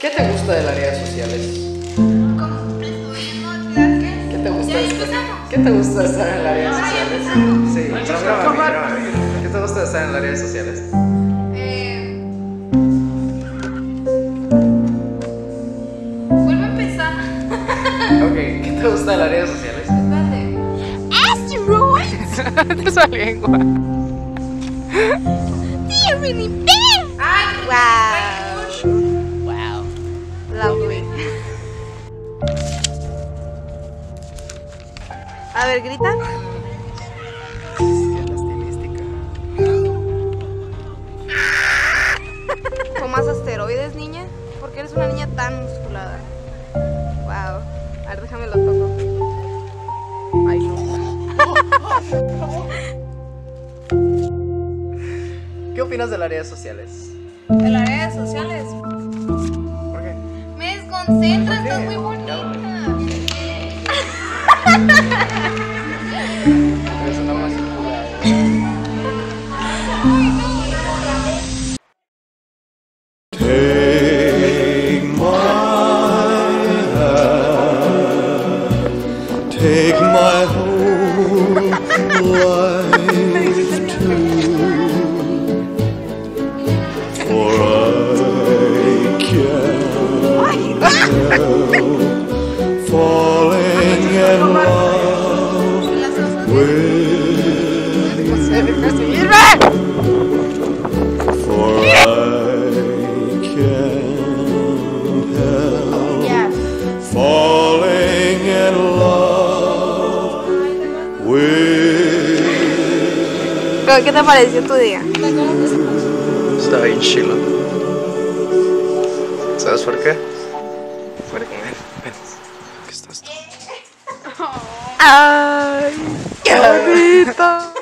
¿Qué te gusta de las redes sociales? ¿Cómo? ¿Estuvimos clases? ¿Qué te gusta? ¿Ya de-? ¿Qué te gusta de estar en las redes Ah, ya sociales? empezamos. Sí, grábame, grábame. ¿Qué te gusta de estar en las redes sociales? Eh, Vuelve a empezar. Ok, ¿qué te gusta de las redes sociales? Espérate. Asteroids. de esa lengua. They're A ver, grita. ¿Tomas asteroides, niña? ¿Por qué eres una niña tan musculada? Wow. A ver, déjame lo toco. Ay, no. ¿Qué opinas de las redes sociales? De las redes sociales. ¿Por qué? Me desconcentra, ¿Por qué? estás muy bonita. falling in love with you. For I can't help falling in love with Pero, ¿Qué te pareció tu día? Está bien chilo. ¿Sabes por qué? Ay, qué bonito.